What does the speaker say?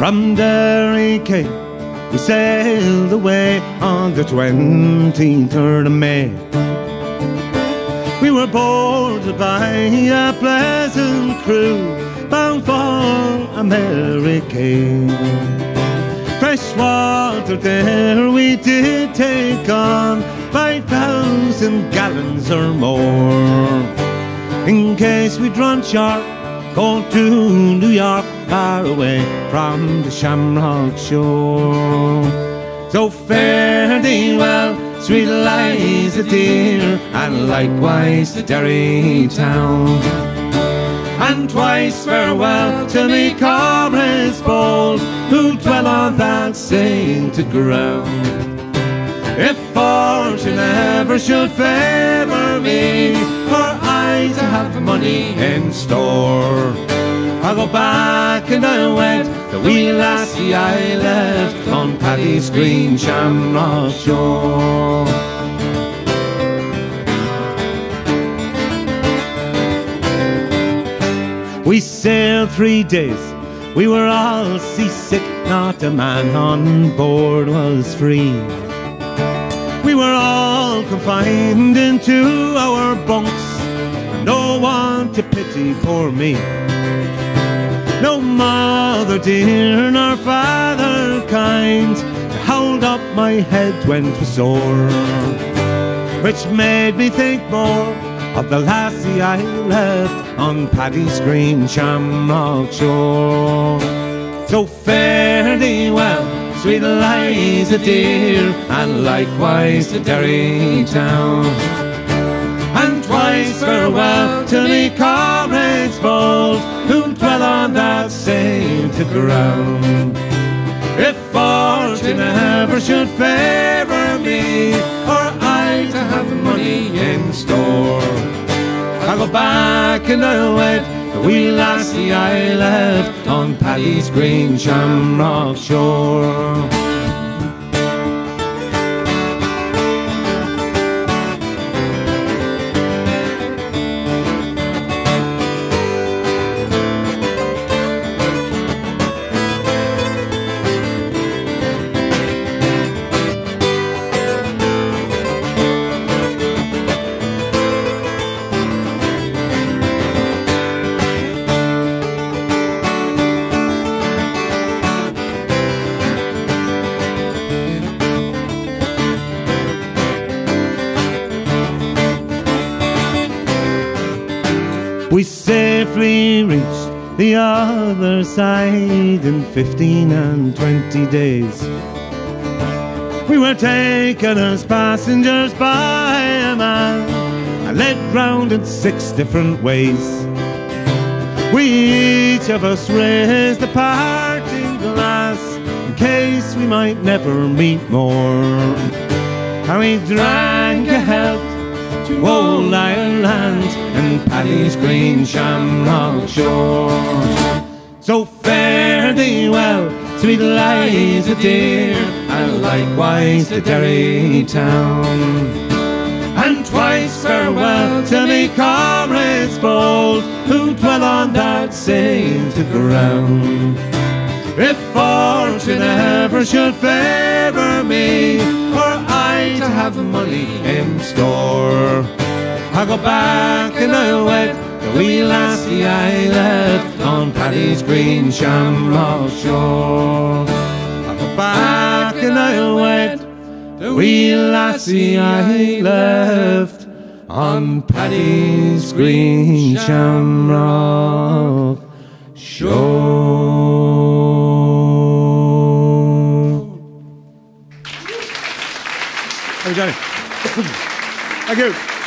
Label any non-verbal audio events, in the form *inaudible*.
From Derry Quay we sailed away on the 23rd of May. We were boarded by a pleasant crew bound for America. Fresh water there we did take on 5,000 gallons or more. In case we'd run short, go to New York, far away from the Shamrock shore. So fare thee well, sweet Eliza dear, and likewise to Derry town. And twice farewell to me comrades bold, who dwell on that sainted ground. If fortune ever should favour me, for I to have money in store, I'll go back and I'll wed the wee lassie I left on Paddy's green shamrock shore. We sailed three days, we were all seasick, not a man on board was free. We were all confined into our bunks, no one to pity poor me. No mother dear, nor father kind, to hold up my head when 'twas sore. Which made me think more of the lassie I left on Paddy's green shamrock shore. So fare thee well, sweet Eliza dear, and likewise to Derry town. And twice farewell to me comrades bold, who dwell on that sainted ground. If fortune ever should favour me, or I to have money in store, I'll go back and I'll wed the wee lassie I left on Paddy's green shamrock shore. We safely reached the other side in 15 and 20 days. We were taken as passengers by a man and led round in six different ways. We each of us raised a parting glass in case we might never meet more. And we drank a health to old And Paddy's green shamrock shore. So fare thee well, sweet Eliza dear, and likewise to Derry town. And twice farewell to me comrades bold, who dwell on that sainted ground. If fortune ever should favour me, or I to have money in store, I'll go back and I'll wed the wee lassie I left on Paddy's green shamrock shore. I'll go back and I'll wed the wee lassie I left on Paddy's green shamrock shore. *coughs* Thank you.